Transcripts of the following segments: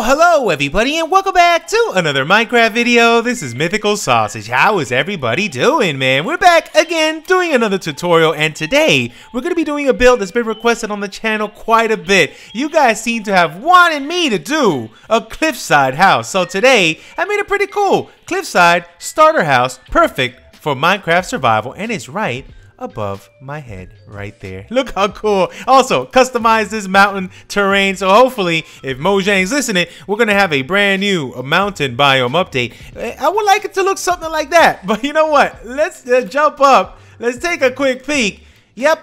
Well, hello everybody and welcome back to another Minecraft video. This is Mythical Sausage. How is everybody doing, man? We're back again doing another tutorial and today we're going to be doing a build that's been requested on the channel quite a bit. You guys seem to have wanted me to do a cliffside house. So today I made a pretty cool. Cliffside starter house, perfect for Minecraft survival and it's right above my head right there. Look how cool. Also, customize this mountain terrain. So hopefully, if Mojang's listening, we're going to have a brand new mountain biome update. I would like it to look something like that. But you know what? Let's uh, jump up. Let's take a quick peek. Yep,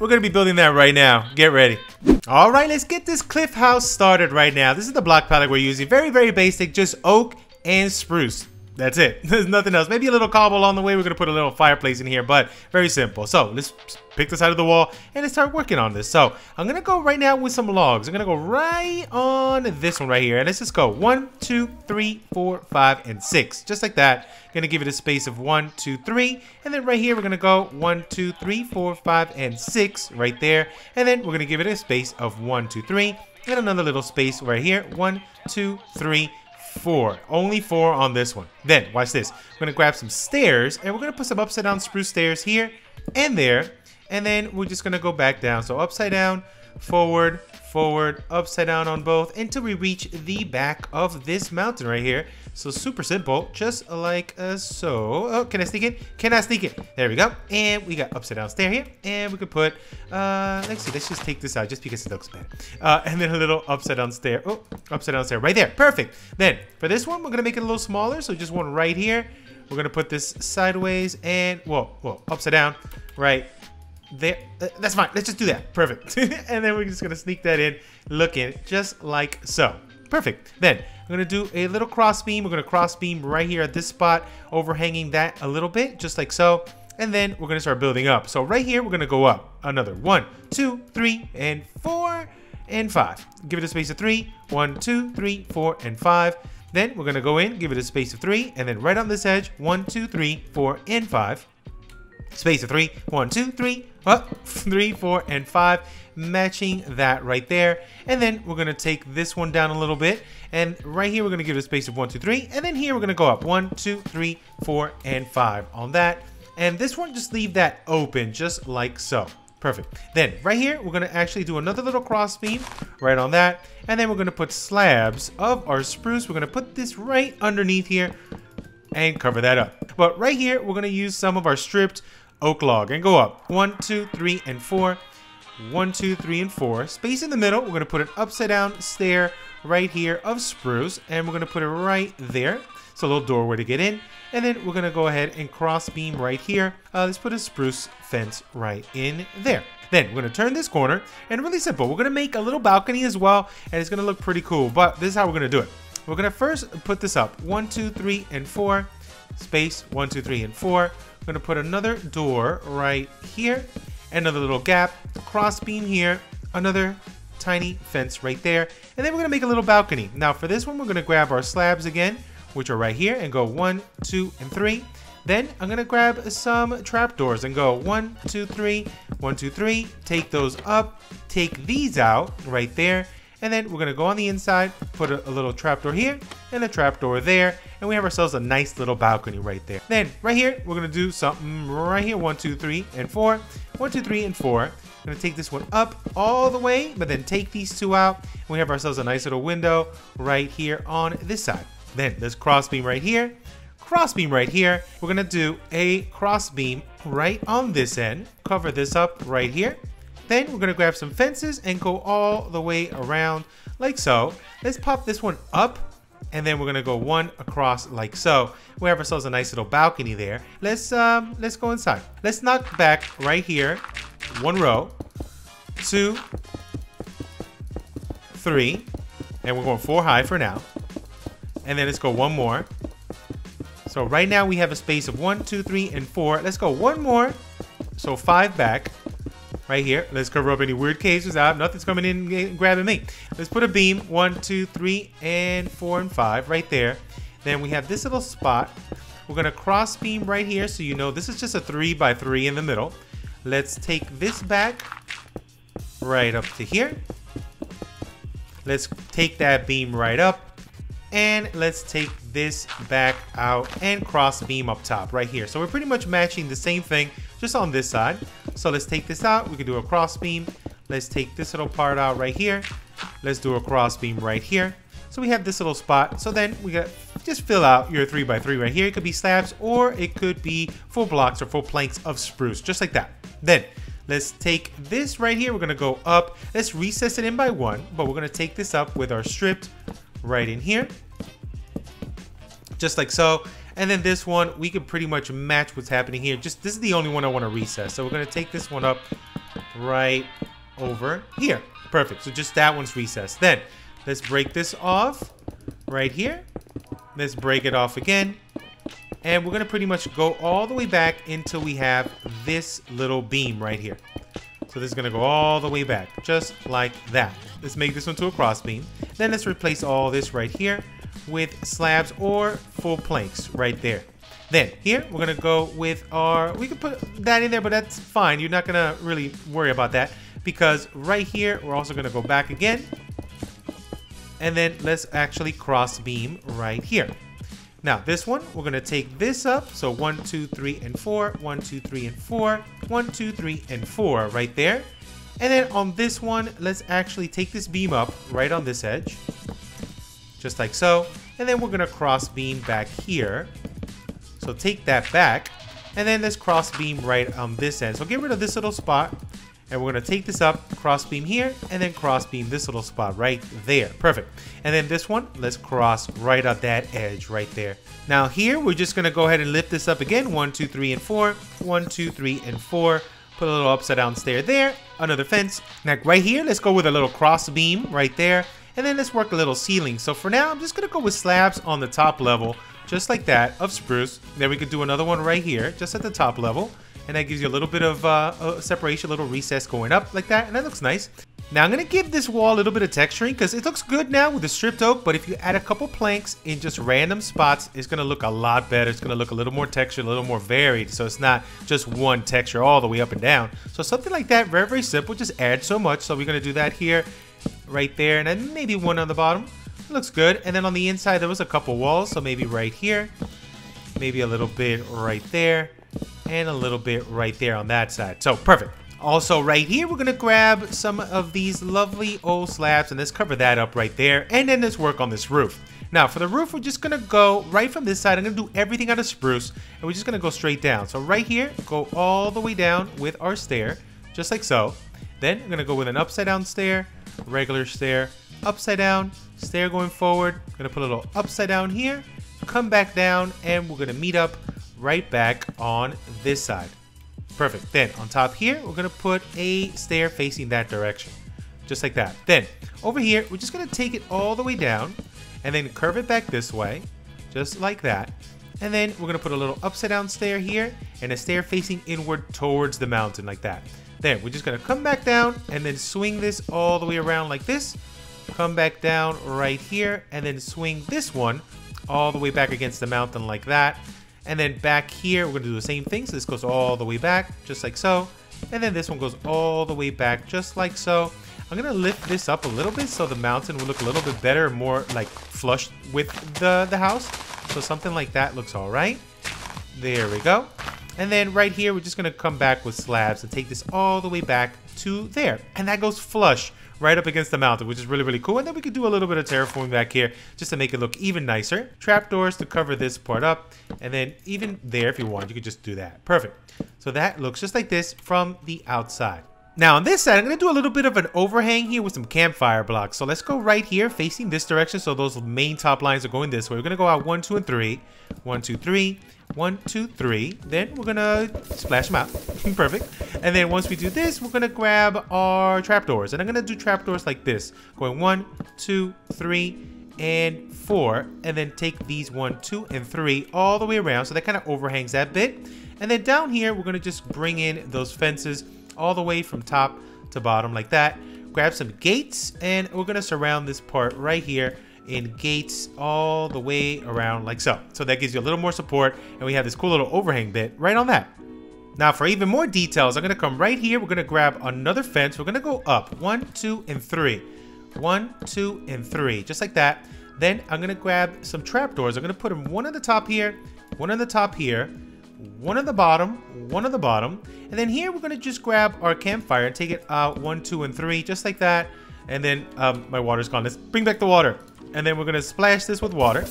we're going to be building that right now. Get ready. All right, let's get this cliff house started right now. This is the block palette we're using. Very, very basic. Just oak and spruce. That's it. There's nothing else. Maybe a little cobble on the way. We're going to put a little fireplace in here, but very simple. So let's pick the side of the wall and let's start working on this. So I'm going to go right now with some logs. I'm going to go right on this one right here. And let's just go one, two, three, four, five, and six. Just like that. I'm Going to give it a space of one, two, three. And then right here, we're going to go one, two, three, four, five, and six right there. And then we're going to give it a space of one, two, three. And another little space right here. One, two, three, four. Only four on this one. Then, watch this. We're going to grab some stairs, and we're going to put some upside down spruce stairs here and there. And then we're just going to go back down. So upside down, forward, forward, upside down on both until we reach the back of this mountain right here. So super simple, just like uh, so. Oh, can I sneak in? Can I sneak in? There we go. And we got upside down stair here. And we could put, uh, let's see, let's just take this out just because it looks bad. Uh, and then a little upside down stair. Oh, upside down stair right there. Perfect. Then for this one, we're going to make it a little smaller. So just one right here. We're going to put this sideways and, whoa, whoa, upside down right there. Uh, that's fine. Let's just do that. Perfect. and then we're just going to sneak that in, looking just like so. Perfect. Then I'm going to do a little cross beam. We're going to cross beam right here at this spot, overhanging that a little bit, just like so. And then we're going to start building up. So right here, we're going to go up another one, two, three, and four, and five. Give it a space of three. One, two, three, four, and five. Then we're going to go in, give it a space of three, and then right on this edge, one, two, three, four, and five. Space of three, one, two, three, up, three, four, and five, matching that right there. And then we're gonna take this one down a little bit. And right here, we're gonna give it a space of one, two, three. And then here, we're gonna go up one, two, three, four, and five on that. And this one, just leave that open, just like so. Perfect. Then right here, we're gonna actually do another little cross beam right on that. And then we're gonna put slabs of our spruce. We're gonna put this right underneath here and cover that up. But right here, we're gonna use some of our stripped oak log and go up. One, two, three, and four. One, two, three, and four. Space in the middle, we're gonna put an upside down stair right here of spruce and we're gonna put it right there. It's a little doorway to get in. And then we're gonna go ahead and cross beam right here. Uh, let's put a spruce fence right in there. Then we're gonna turn this corner and really simple. We're gonna make a little balcony as well and it's gonna look pretty cool, but this is how we're gonna do it. We're gonna first put this up. One, two, three, and four. Space, one, two, three, and four. We're gonna put another door right here. Another little gap, cross beam here, another tiny fence right there. And then we're gonna make a little balcony. Now for this one, we're gonna grab our slabs again, which are right here, and go one, two, and three. Then I'm gonna grab some trapdoors and go one, two, three, one, two, three. Take those up, take these out right there, and then we're gonna go on the inside, put a, a little trapdoor here and a trapdoor there, and we have ourselves a nice little balcony right there. Then right here, we're gonna do something right here, one, two, three, and four. One, two, three, and four. I'm gonna take this one up all the way, but then take these two out. And we have ourselves a nice little window right here on this side. Then this cross beam right here, cross beam right here. We're gonna do a cross beam right on this end, cover this up right here. Then we're gonna grab some fences and go all the way around like so. Let's pop this one up and then we're gonna go one across like so. We have ourselves a nice little balcony there. Let's um, let's go inside. Let's knock back right here, one row, two, three, and we're going four high for now. And then let's go one more. So right now we have a space of one, two, three, and four. Let's go one more. So five back right here. Let's cover up any weird cases I have. Nothing's coming in and grabbing me. Let's put a beam. One, two, three, and four, and five right there. Then we have this little spot. We're to cross beam right here so you know this is just a three by three in the middle. Let's take this back right up to here. Let's take that beam right up and let's take this back out and cross beam up top right here. So we're pretty much matching the same thing just on this side. So let's take this out. We can do a cross beam. Let's take this little part out right here. Let's do a cross beam right here. So we have this little spot. So then we got just fill out your 3x3 right here. It could be slabs or it could be full blocks or full planks of spruce, just like that. Then let's take this right here. We're going to go up. Let's recess it in by one, but we're going to take this up with our stripped right in here. Just like so. And then this one, we can pretty much match what's happening here. Just this is the only one I want to recess. So we're going to take this one up right over here. Perfect. So just that one's recessed. Then let's break this off right here. Let's break it off again. And we're going to pretty much go all the way back until we have this little beam right here. So this is going to go all the way back, just like that. Let's make this one to a cross beam. Then let's replace all this right here with slabs or full planks right there. Then here, we're to go with our, we can put that in there, but that's fine. You're not to really worry about that because right here, we're also to go back again. And then let's actually cross beam right here. Now this one, we're gonna take this up. So one, two, three, and four. One, two, three, and four. One, two, three, and four right there. And then on this one, let's actually take this beam up right on this edge. Just like so. And then we're gonna cross beam back here. So take that back. And then let's cross beam right on this end. So get rid of this little spot. And we're to take this up, cross beam here, and then cross beam this little spot right there. Perfect. And then this one, let's cross right at that edge right there. Now here, we're just to go ahead and lift this up again. One, two, three, and four. One, two, three, and four. Put a little upside down stair there. Another fence. Now right here, let's go with a little cross beam right there. And then let's work a little ceiling. So for now, I'm just to go with slabs on the top level, just like that, of spruce. Then we could do another one right here, just at the top level and that gives you a little bit of uh, separation, a little recess going up like that, and that looks nice. Now I'm to give this wall a little bit of texturing because it looks good now with the stripped oak, but if you add a couple planks in just random spots, it's to look a lot better. It's to look a little more textured, a little more varied, so it's not just one texture all the way up and down. So something like that, very, very simple, just add so much. So we're to do that here, right there, and then maybe one on the bottom. It looks good. And then on the inside, there was a couple walls, so maybe right here, maybe a little bit right there and a little bit right there on that side. So perfect. Also right here, we're gonna grab some of these lovely old slabs and let's cover that up right there. And then let's work on this roof. Now for the roof, we're just gonna go right from this side. I'm gonna do everything out of spruce and we're just gonna go straight down. So right here, go all the way down with our stair, just like so. Then I'm gonna go with an upside down stair, regular stair, upside down, stair going forward. I'm gonna put a little upside down here, come back down, and we're gonna meet up right back on this side. Perfect. Then on top here, we're gonna put a stair facing that direction. Just like that. Then over here, we're just gonna take it all the way down and then curve it back this way, just like that. And then we're gonna put a little upside down stair here and a stair facing inward towards the mountain like that. Then we're just gonna come back down and then swing this all the way around like this. Come back down right here and then swing this one all the way back against the mountain like that. And then back here, we're gonna do the same thing. So this goes all the way back, just like so. And then this one goes all the way back, just like so. I'm gonna lift this up a little bit so the mountain will look a little bit better, more like flush with the, the house. So something like that looks all right. There we go. And then right here, we're just gonna come back with slabs and take this all the way back to there. And that goes flush right up against the mountain, which is really, really cool. And then we could do a little bit of terraforming back here just to make it look even nicer. Trapdoors to cover this part up. And then even there, if you want, you could just do that. Perfect. So that looks just like this from the outside. Now on this side, I'm going to do a little bit of an overhang here with some campfire blocks. So let's go right here facing this direction. So those main top lines are going this way. We're going to go out one, two, and three. One, two, three. One, two, three. Then we're to splash them out. Perfect. And then once we do this, we're to grab our trapdoors. And I'm to do trapdoors like this. Going one, two, three, and four. And then take these one, two, and three all the way around. So that kind of overhangs that bit. And then down here, we're to just bring in those fences all the way from top to bottom like that. Grab some gates and we're gonna surround this part right here in gates all the way around like so. So that gives you a little more support and we have this cool little overhang bit right on that. Now for even more details, I'm gonna come right here. We're gonna grab another fence. We're gonna go up one, two, and three. One, two, and three, just like that. Then I'm gonna grab some trapdoors. I'm gonna put them one on the top here, one on the top here, one on the bottom, one on the bottom. And then here we're gonna just grab our campfire and take it out one, two, and three, just like that. And then um, my water's gone. Let's bring back the water. And then we're gonna splash this with water.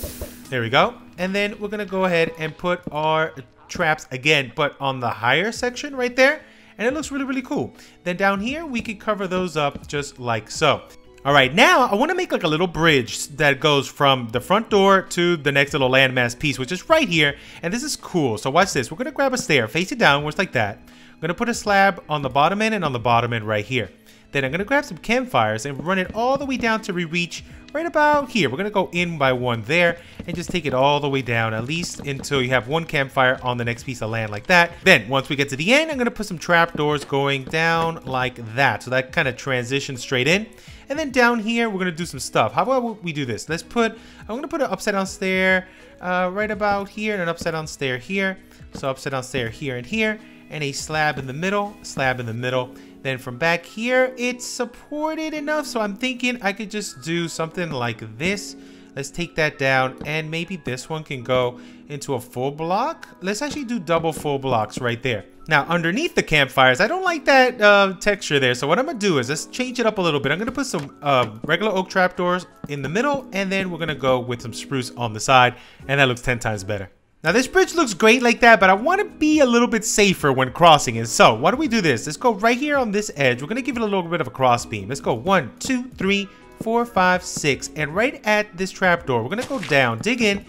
There we go. And then we're gonna go ahead and put our traps again, but on the higher section right there. And it looks really, really cool. Then down here, we can cover those up just like so. All right, now I want to make like a little bridge that goes from the front door to the next little landmass piece, which is right here. And this is cool. So watch this. We're going to grab a stair, face it downwards like that. I'm going to put a slab on the bottom end and on the bottom end right here. Then I'm to grab some campfires and run it all the way down to reach right about here. We're to go in by one there and just take it all the way down, at least until you have one campfire on the next piece of land like that. Then once we get to the end, I'm to put some trapdoors going down like that. So that kind of transitions straight in. And then down here, we're gonna do some stuff. How about we do this? Let's put, I'm gonna put an upside down stair uh, right about here and an upside down stair here. So upside down stair here and here and a slab in the middle, slab in the middle. Then from back here, it's supported enough. So I'm thinking I could just do something like this. Let's take that down and maybe this one can go into a full block. Let's actually do double full blocks right there. Now, underneath the campfires, I don't like that uh, texture there. So what I'm to do is let's change it up a little bit. I'm to put some uh, regular oak trapdoors in the middle, and then we're to go with some spruce on the side, and that looks 10 times better. Now, this bridge looks great like that, but I want to be a little bit safer when crossing it. So, why don't we do this? Let's go right here on this edge. We're going to give it a little bit of a cross beam. Let's go one, two, three, four, five, six. And right at this trapdoor, we're going to go down, dig in,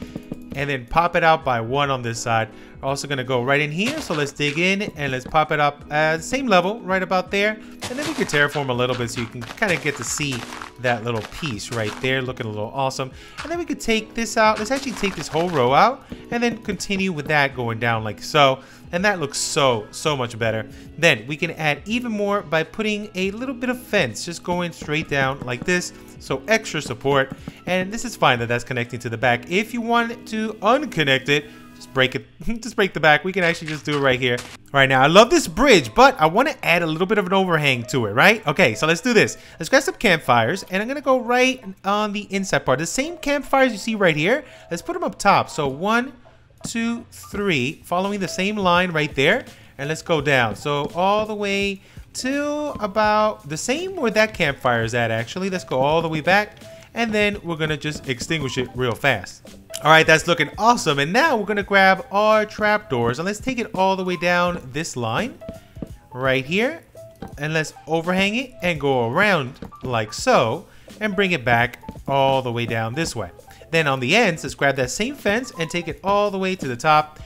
and then pop it out by one on this side. We're also gonna go right in here, so let's dig in and let's pop it up at the same level, right about there. And then we could terraform a little bit so you can kind of get to see that little piece right there, looking a little awesome. And then we could take this out, let's actually take this whole row out, and then continue with that going down like so. And that looks so, so much better. Then we can add even more by putting a little bit of fence, just going straight down like this so extra support. And this is fine that that's connecting to the back. If you want to unconnect it, just break it, just break the back. We can actually just do it right here. Right, now I love this bridge, but I want to add a little bit of an overhang to it, right? Okay, so let's do this. Let's grab some campfires, and I'm gonna go right on the inside part. The same campfires you see right here, let's put them up top. So one, two, three, following the same line right there, and let's go down. So all the way to about the same where that campfire is at, actually. Let's go all the way back, and then we're gonna just extinguish it real fast. All right, that's looking awesome. And now we're gonna grab our trapdoors and let's take it all the way down this line right here. And let's overhang it and go around like so and bring it back all the way down this way. Then on the ends, let's grab that same fence and take it all the way to the top.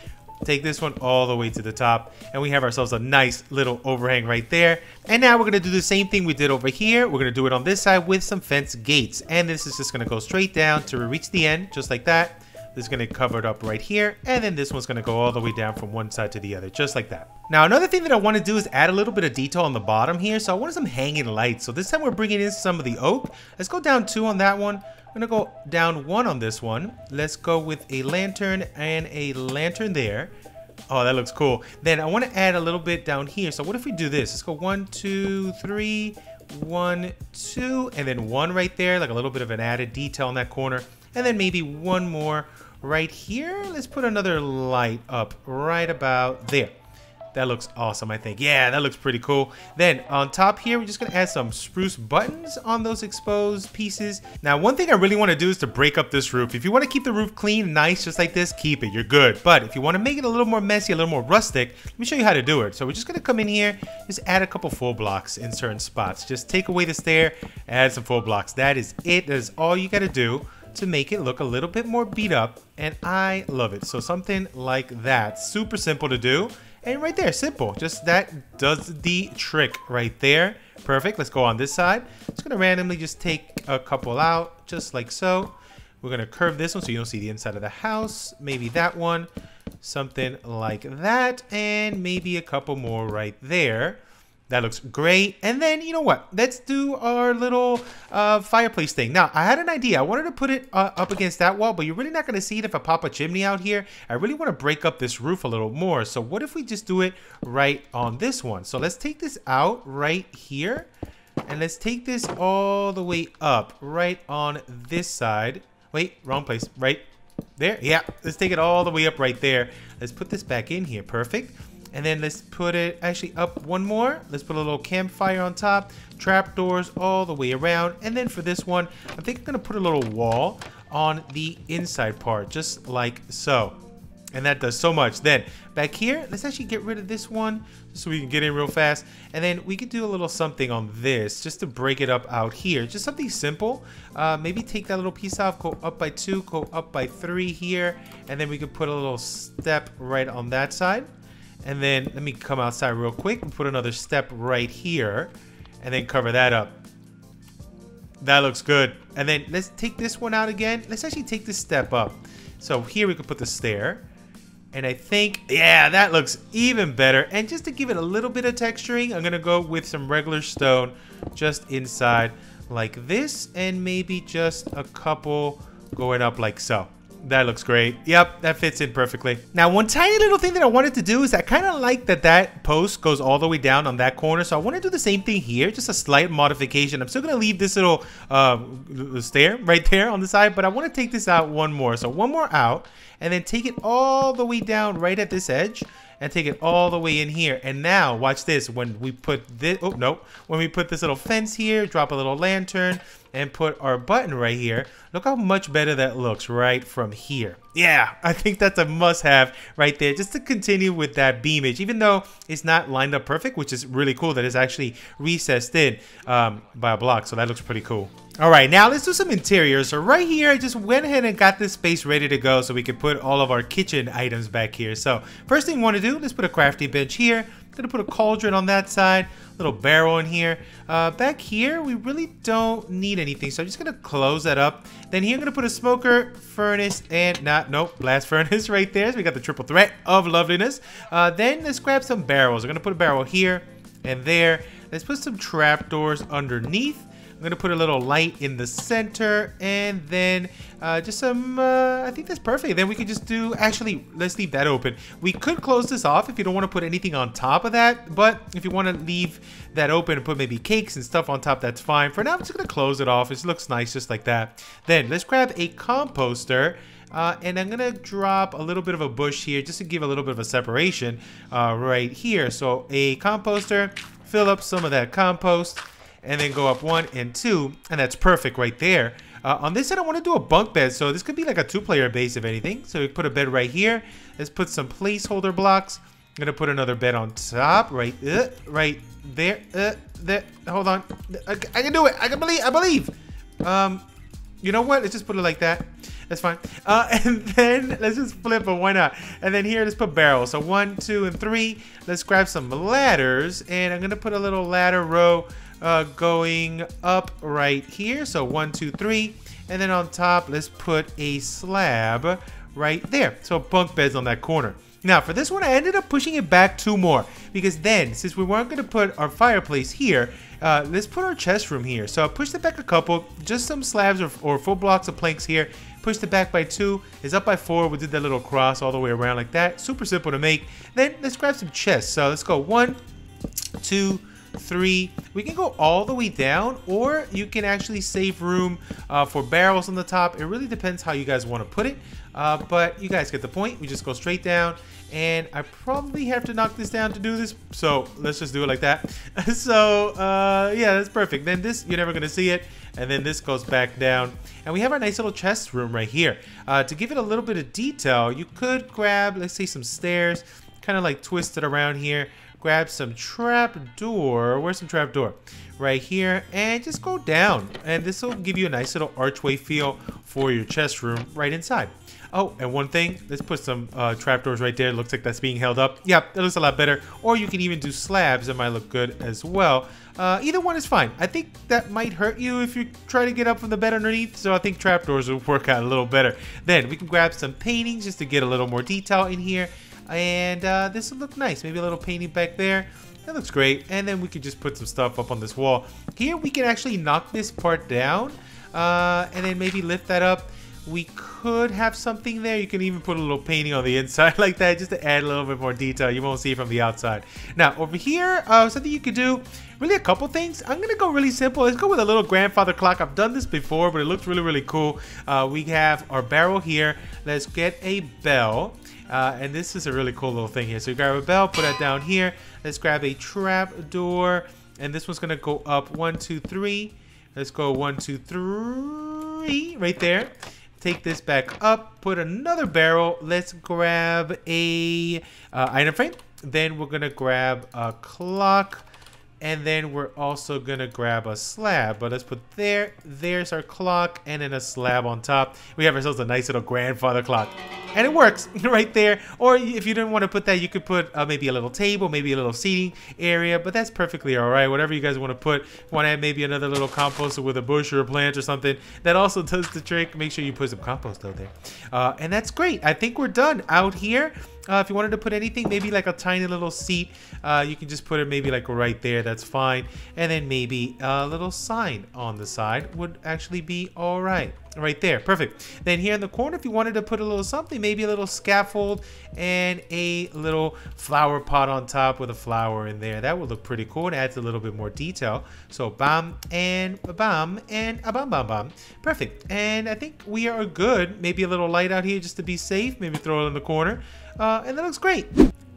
Take this one all the way to the top and we have ourselves a nice little overhang right there. And now we're gonna do the same thing we did over here. We're gonna do it on this side with some fence gates. And this is just gonna go straight down to reach the end, just like that. This is to cover it up right here. And then this one's going to go all the way down from one side to the other, just like that. Now, another thing that I want to do is add a little bit of detail on the bottom here. So I wanted some hanging lights. So this time we're bringing in some of the oak. Let's go down two on that one. I'm to go down one on this one. Let's go with a lantern and a lantern there. Oh, that looks cool. Then I want to add a little bit down here. So what if we do this? Let's go one, two, three, one, two, and then one right there, like a little bit of an added detail in that corner. And then maybe one more right here. Let's put another light up right about there. That looks awesome, I think. Yeah, that looks pretty cool. Then on top here, we're just gonna add some spruce buttons on those exposed pieces. Now, one thing I really wanna do is to break up this roof. If you wanna keep the roof clean, nice, just like this, keep it, you're good. But if you wanna make it a little more messy, a little more rustic, let me show you how to do it. So we're just gonna come in here, just add a couple full blocks in certain spots. Just take away the stair, add some full blocks. That is it, that is all you gotta do to make it look a little bit more beat up and I love it. So something like that. Super simple to do. And right there, simple. Just that does the trick right there. Perfect. Let's go on this side. Just gonna randomly just take a couple out, just like so. We're gonna curve this one so you don't see the inside of the house. Maybe that one, something like that. And maybe a couple more right there. That looks great. And then, you know what? Let's do our little uh, fireplace thing. Now, I had an idea. I wanted to put it uh, up against that wall, but you're really not going to see it if I pop a chimney out here. I really want to break up this roof a little more. So what if we just do it right on this one? So let's take this out right here. And let's take this all the way up, right on this side. Wait, wrong place. Right there. Yeah, let's take it all the way up right there. Let's put this back in here. Perfect. And then let's put it actually up one more. Let's put a little campfire on top. Trapdoors all the way around. And then for this one, I think I'm to put a little wall on the inside part, just like so. And that does so much. Then back here, let's actually get rid of this one so we can get in real fast. And then we could do a little something on this just to break it up out here. Just something simple. Uh, maybe take that little piece off, go up by two, go up by three here. And then we could put a little step right on that side. And then let me come outside real quick and put another step right here. And then cover that up. That looks good. And then let's take this one out again. Let's actually take this step up. So here we could put the stair. And I think, yeah, that looks even better. And just to give it a little bit of texturing, I'm to go with some regular stone just inside like this. And maybe just a couple going up like so. That looks great. Yep, that fits in perfectly. Now, one tiny little thing that I wanted to do is I kind of like that that post goes all the way down on that corner. So I want to do the same thing here, just a slight modification. I'm still going to leave this little uh, stair right there on the side, but I want to take this out one more. So one more out and then take it all the way down right at this edge and take it all the way in here. And now watch this. When we put this, oh no, when we put this little fence here, drop a little lantern and put our button right here. Look how much better that looks right from here. Yeah, I think that's a must have right there just to continue with that beamage, even though it's not lined up perfect, which is really cool that it's actually recessed in um, by a block. So that looks pretty cool. All right, now let's do some interior. So right here, I just went ahead and got this space ready to go so we can put all of our kitchen items back here. So first thing we want to do, let's put a crafting bench here. Gonna put a cauldron on that side, little barrel in here. Uh, back here, we really don't need anything, so I'm just gonna close that up. Then here, I'm gonna put a smoker, furnace, and not, nope, blast furnace right there. So we got the triple threat of loveliness. Uh, then let's grab some barrels. I'm gonna put a barrel here and there. Let's put some trapdoors underneath. I'm gonna put a little light in the center and then uh, just some, uh, I think that's perfect. Then we could just do, actually, let's leave that open. We could close this off if you don't wanna put anything on top of that, but if you wanna leave that open and put maybe cakes and stuff on top, that's fine. For now, I'm just gonna close it off. It looks nice just like that. Then let's grab a composter uh, and I'm gonna drop a little bit of a bush here just to give a little bit of a separation uh, right here. So a composter, fill up some of that compost and then go up one and two, and that's perfect right there. Uh, on this side, I want to do a bunk bed, so this could be like a two-player base if anything. So we put a bed right here. Let's put some placeholder blocks. I'm gonna put another bed on top, right, uh, right there, uh, there. Hold on, I, I, can do it. I can believe. I believe. Um, you know what? Let's just put it like that. That's fine. Uh, and then let's just flip it. Why not? And then here, let's put barrels. So one, two, and three. Let's grab some ladders, and I'm gonna put a little ladder row uh, going up right here. So one, two, three. And then on top, let's put a slab right there. So bunk beds on that corner. Now for this one, I ended up pushing it back two more because then since we weren't gonna put our fireplace here, uh, let's put our chest room here. So I pushed it back a couple, just some slabs or, or full blocks of planks here, pushed it back by two, is up by four, we did that little cross all the way around like that. Super simple to make. Then let's grab some chests. So let's go one, two, three. We can go all the way down, or you can actually save room uh, for barrels on the top. It really depends how you guys want to put it. Uh, but you guys get the point. We just go straight down. And I probably have to knock this down to do this. So let's just do it like that. so uh, yeah, that's perfect. Then this, you're never going to see it. And then this goes back down. And we have our nice little chest room right here. Uh, to give it a little bit of detail, you could grab, let's say, some stairs. Kind of like twist it around here grab some trap door. Where's some trap door? Right here, and just go down. And this will give you a nice little archway feel for your chest room right inside. Oh, and one thing, let's put some uh, trapdoors right there. It looks like that's being held up. Yep, that looks a lot better. Or you can even do slabs. That might look good as well. Uh, either one is fine. I think that might hurt you if you try to get up from the bed underneath. So I think trapdoors will work out a little better. Then we can grab some paintings just to get a little more detail in here. And uh, this will look nice. Maybe a little painting back there. That looks great. And then we could just put some stuff up on this wall. Here we can actually knock this part down. Uh, and then maybe lift that up. we could have something there. You can even put a little painting on the inside like that just to add a little bit more detail. You won't see it from the outside. Now, over here, uh, something you could do, really a couple things. I'm going to go really simple. Let's go with a little grandfather clock. I've done this before, but it looks really, really cool. Uh, we have our barrel here. Let's get a bell. Uh, and this is a really cool little thing here. So you grab a bell, put that down here. Let's grab a trap door. And this one's going to go up one, two, three. Let's go one, two, three, right there. Take this back up, put another barrel. Let's grab a uh, item frame. Then we're gonna grab a clock. And then we're also gonna grab a slab. But let's put there, there's our clock, and then a slab on top. We have ourselves a nice little grandfather clock. And it works right there. Or if you didn't want to put that, you could put uh, maybe a little table, maybe a little seating area, but that's perfectly all right. Whatever you guys want to put. Want to add maybe another little composter with a bush or a plant or something. That also does the trick. Make sure you put some compost out there. Uh, and that's great. I think we're done out here. Uh, if you wanted to put anything, maybe like a tiny little seat, uh, you can just put it maybe like right there. That's fine. And then maybe a little sign on the side would actually be all right. Right there. Perfect. Then here in the corner, if you wanted to put a little something, maybe a little scaffold and a little flower pot on top with a flower in there. That would look pretty cool. It adds a little bit more detail. So bam and bam and a bam bam bam. Perfect. And I think we are good. Maybe a little light out here just to be safe. Maybe throw it in the corner. Uh, and that looks great.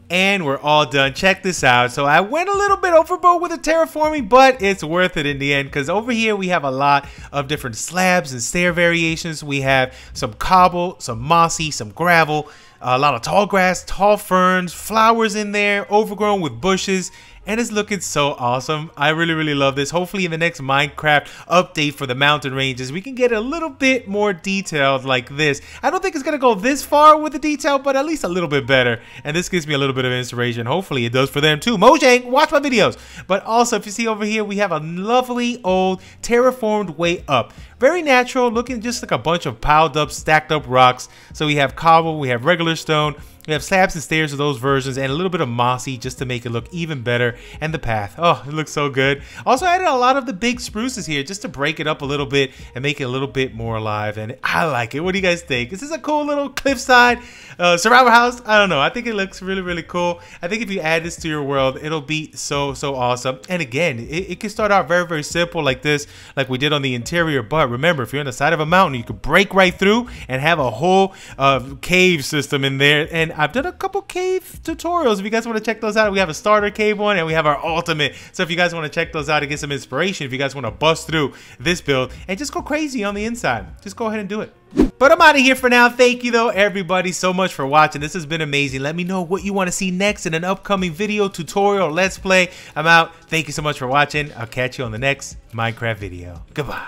And we're all done. Check this out. So I went a little bit overboard with the terraforming, but it's worth it in the end because over here we have a lot of different slabs and stair variations. We have some cobble, some mossy, some gravel, a lot of tall grass, tall ferns, flowers in there, overgrown with bushes, and it's looking so awesome. I really, really love this. Hopefully in the next Minecraft update for the mountain ranges, we can get a little bit more detailed like this. I don't think it's going to go this far with the detail, but at least a little bit better. And this gives me a little bit of inspiration. Hopefully it does for them too. Mojang, watch my videos. But also, if you see over here, we have a lovely old terraformed way up. Very natural, looking just like a bunch of piled up, stacked up rocks. So we have cobble, we have regular stone, we have slabs and stairs of those versions and a little bit of mossy just to make it look even better. And the path, oh, it looks so good. Also added a lot of the big spruces here just to break it up a little bit and make it a little bit more alive. And I like it. What do you guys think? This Is this a cool little cliffside uh, survival house? I don't know. I think it looks really, really cool. I think if you add this to your world, it'll be so, so awesome. And again, it, it can start out very, very simple like this, like we did on the interior. But remember, if you're on the side of a mountain, you could break right through and have a whole uh, cave system in there. And I've done a couple cave tutorials. If you guys want to check those out, we have a starter cave one and we have our ultimate. So if you guys want to check those out and get some inspiration, if you guys want to bust through this build and just go crazy on the inside, just go ahead and do it. But I'm out of here for now. Thank you though everybody so much for watching. This has been amazing. Let me know what you want to see next in an upcoming video, tutorial, let's play. I'm out. Thank you so much for watching. I'll catch you on the next Minecraft video. Goodbye.